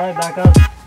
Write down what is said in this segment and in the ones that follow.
Alright, back up.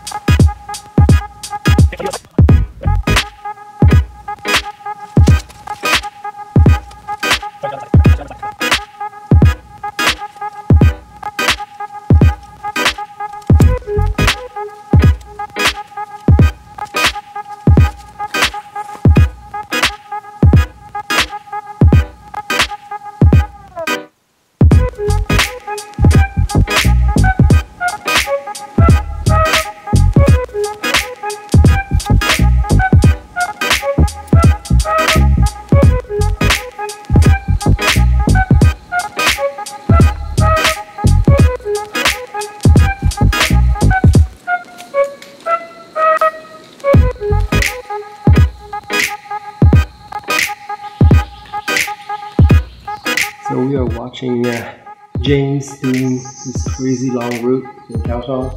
So we are watching uh, James doing this crazy long route in Kaohsiung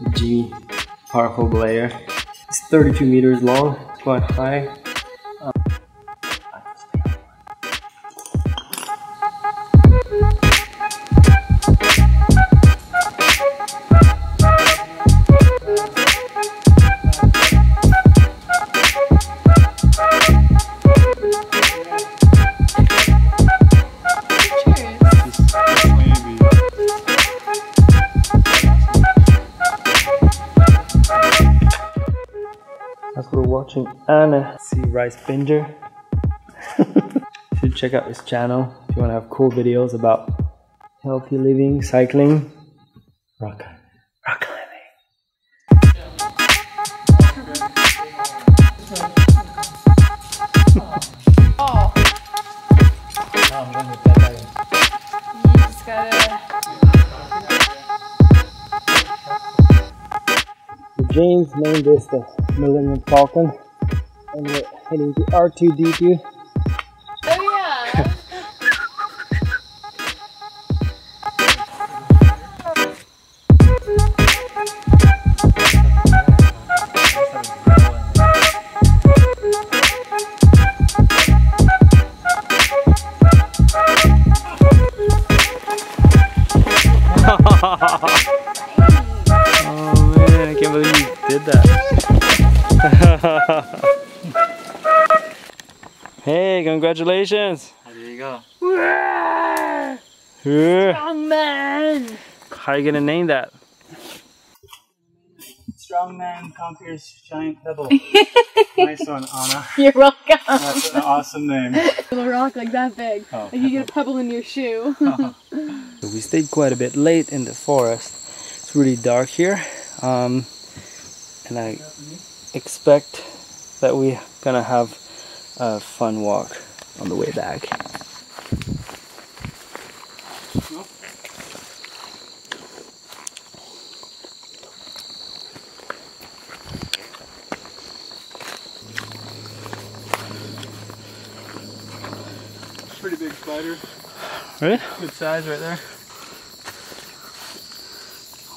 with Jimmy, powerful belayer. It's 32 meters long, it's quite high. That's what we're watching Ana see Rice Binger. you should check out his channel if you want to have cool videos about healthy living, cycling, rock climbing. Rock climbing. Oh, I'm going to bed you just gotta. So James named this the Millennium Falcon, and we're heading to R2D2. Oh yeah. Oh man, I can't believe you did that. hey, congratulations! There you go. Yeah. Strong man. How are you gonna name that? Strong man conquers giant pebble. nice one, Ana. You're welcome. That's an awesome name. A rock like that big. Oh, like you get a pebble in your shoe. So we stayed quite a bit late in the forest. It's really dark here. Um, and I expect that we're gonna have a fun walk on the way back. Pretty big spider. Really? Good size right there.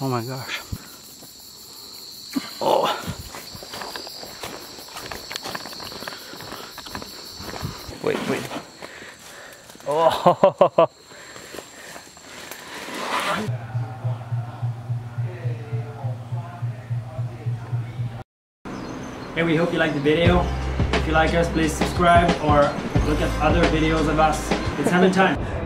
Oh my gosh. Oh. Wait, wait. Oh. Hey, we hope you liked the video. If you like us, please subscribe or look at other videos of us. It's Hemond time.